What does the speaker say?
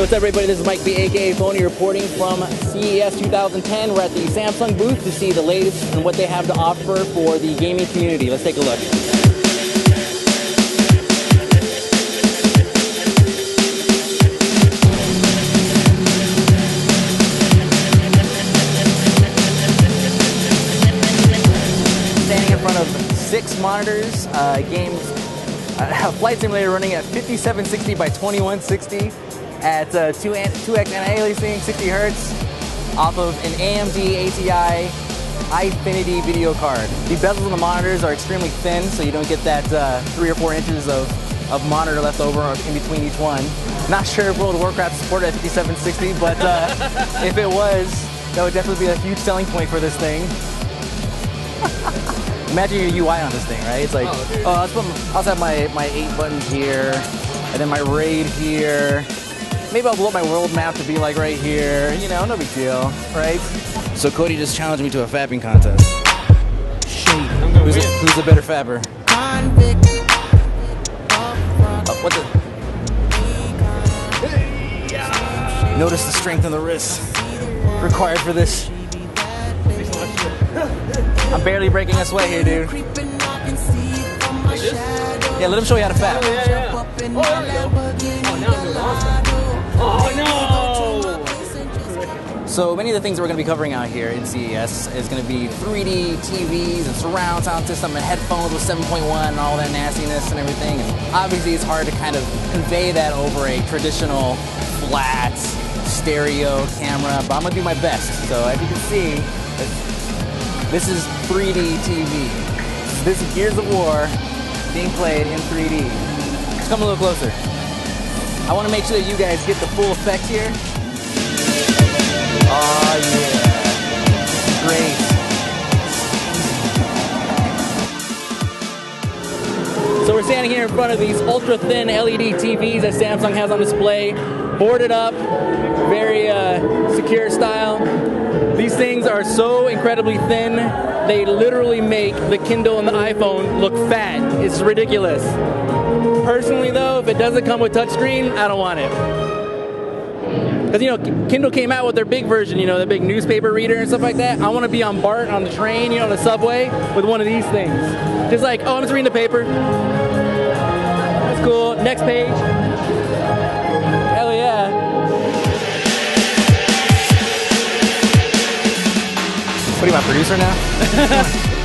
what's up, everybody? This is Mike B, aka Phony, reporting from CES 2010. We're at the Samsung booth to see the latest and what they have to offer for the gaming community. Let's take a look. Standing in front of six monitors, uh, games uh, Flight Simulator running at 5760 by 2160 at uh, 2 an- 2x anti-aliasing, 60 hertz, off of an AMD ATI Eyefinity video card. The bezels on the monitors are extremely thin, so you don't get that uh, three or four inches of, of monitor left over in between each one. Not sure if World of Warcraft supported at 5760, but uh, if it was, that would definitely be a huge selling point for this thing. Imagine your UI on this thing, right? It's like, Oh, oh, let's put, I also have my, my eight buttons here, and then my raid here. Maybe I'll blow up my world map to be like right here. You know, no big deal, right? So Cody just challenged me to a fabbing contest. Who's, a, who's the better fabber? Oh, what the? Notice the strength in the wrist required for this. I'm barely breaking a sweat here, dude. Yeah, let him show you how to fab. Oh, yeah, yeah. Oh, So many of the things we're going to be covering out here in CES is going to be 3D TVs and surround sound system and headphones with 7.1 and all that nastiness and everything. And obviously, it's hard to kind of convey that over a traditional flat stereo camera, but I'm going to do my best. So as you can see, this is 3D TV. This is Gears of War being played in 3D. Just come a little closer. I want to make sure that you guys get the full effect here. Great. So we're standing here in front of these ultra thin LED TVs that Samsung has on display, boarded up, very uh, secure style. These things are so incredibly thin, they literally make the Kindle and the iPhone look fat. It's ridiculous. Personally, though, if it doesn't come with touchscreen, I don't want it. Because you know, Kindle came out with their big version, you know, the big newspaper reader and stuff like that. I want to be on BART on the train, you know, on the subway with one of these things. Just like, oh, I'm just reading the paper. That's cool. Next page. Hell yeah. What are you, my producer now?